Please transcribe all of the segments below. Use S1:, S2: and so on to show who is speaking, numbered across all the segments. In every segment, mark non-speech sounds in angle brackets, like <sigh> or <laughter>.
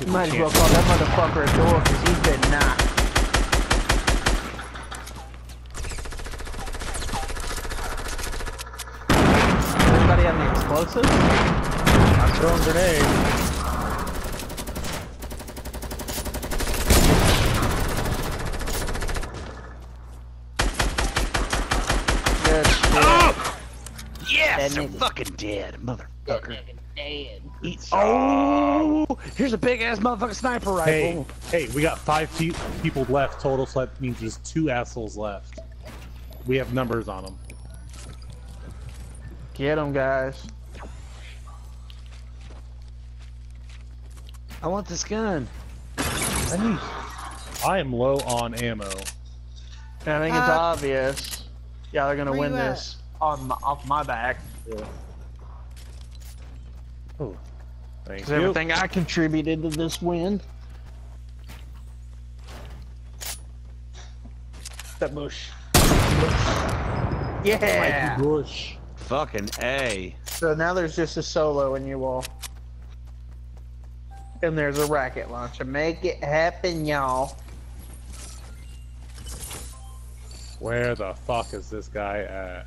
S1: You might as well call that motherfucker a door because he's been knocked. Anybody have any explosives?
S2: I'm throwing grenades
S1: shit.
S3: Oh! Yes,
S1: That
S3: I'm
S1: nigga.
S3: fucking dead, motherfucker.
S1: dead.
S3: Eat Oh, here's a big ass motherfucking sniper
S2: Hey,
S3: rifle.
S2: hey, hey, we got five pe- people left total, so that means there's two assholes left. We have numbers on them.
S1: Get them, guys.
S3: I want this gun.
S2: I need. I am low on ammo.
S1: And I think it's
S4: Uh,
S1: obvious. Yeah, they're gonna win
S4: you at?
S1: this on my, off my back.
S2: Oh, thank
S1: Because
S2: you.
S1: everything I contributed to this win. That bush. Yeah.
S2: Mikey Bush.
S3: Fucking A.
S1: So now there's just a solo in you all. And there's a rocket launcher. Make it happen, y'all.
S2: Where the fuck is this guy at?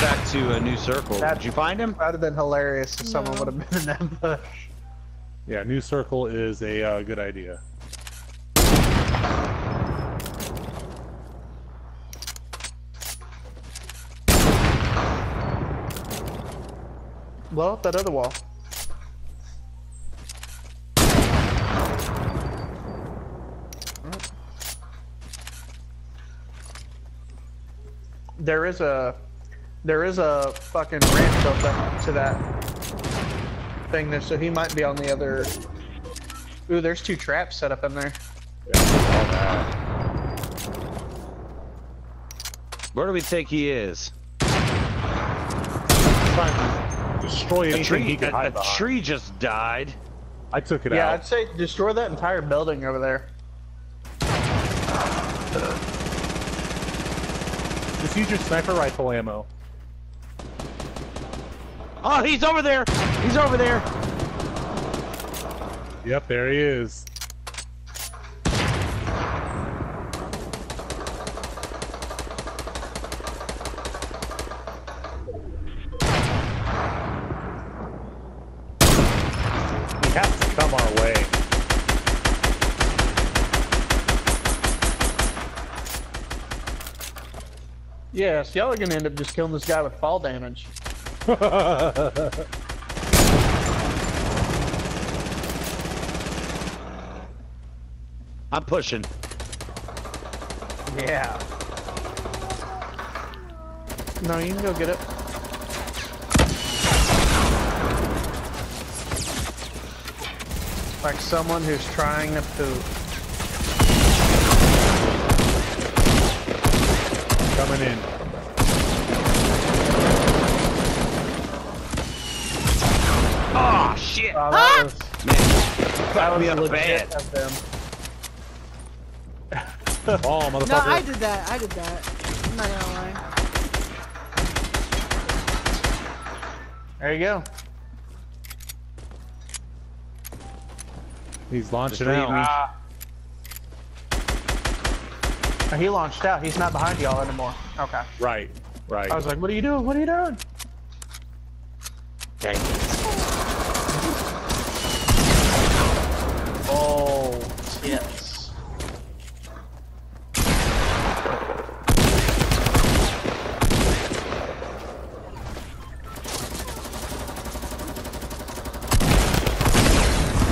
S3: I'm going back to a new circle.
S1: That-
S3: Did you find him?
S1: That'd have been hilarious if someone would have been in that bush.
S2: Yeah, new circle is a uh, good idea.
S1: Blow up that other wall. There is a, there is a fucking ramp built up to that thing there, so he might be on the other. Ooh, there's two traps set up in there.
S3: Where do we think he is?
S2: Trying to destroy
S3: A
S2: anything
S3: tree,
S2: he could
S3: a,
S2: hide
S3: a
S2: behind.
S3: tree just died.
S2: I took it
S1: Yeah,
S2: out.
S1: Yeah, I'd say destroy that entire building over there.
S2: Just use your sniper rifle ammo.
S3: Oh, he's over there. He's over there.
S2: Yep, there he is. He has to come our way.
S1: Yes, y'all are gonna end up just killing this guy with fall damage. <laughs>
S3: I'm pushing.
S1: Yeah. No, you can go get it. Like someone who's trying to poop.
S2: Coming in.
S3: Shit!
S1: Oh, that was,
S3: Man,
S1: that
S3: me up bad.
S1: of them.
S2: Oh, motherfucker.
S4: No, I did that. I did that. I'm not gonna lie.
S1: There you go.
S2: He's launching out.
S1: Ah. He launched out. He's not behind y'all anymore. Okay.
S2: Right, right.
S1: I was like, what are you doing? What are you doing?
S3: Dang it.
S1: Oh, yes.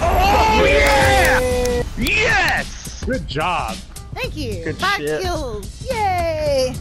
S3: Oh yeah! Yes!
S2: Good job.
S4: Thank you.
S1: Good
S4: Five
S1: shit.
S4: kills. Yay!